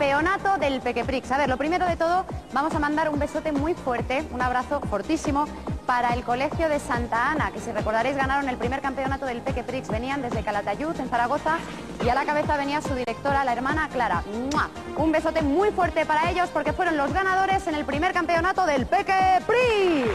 Campeonato del Pequeprix. A ver, lo primero de todo, vamos a mandar un besote muy fuerte, un abrazo fortísimo para el Colegio de Santa Ana, que si recordaréis ganaron el primer campeonato del Peque Prix. Venían desde Calatayud, en Zaragoza, y a la cabeza venía su directora, la hermana Clara. Mua. Un besote muy fuerte para ellos porque fueron los ganadores en el primer campeonato del Peque Prix.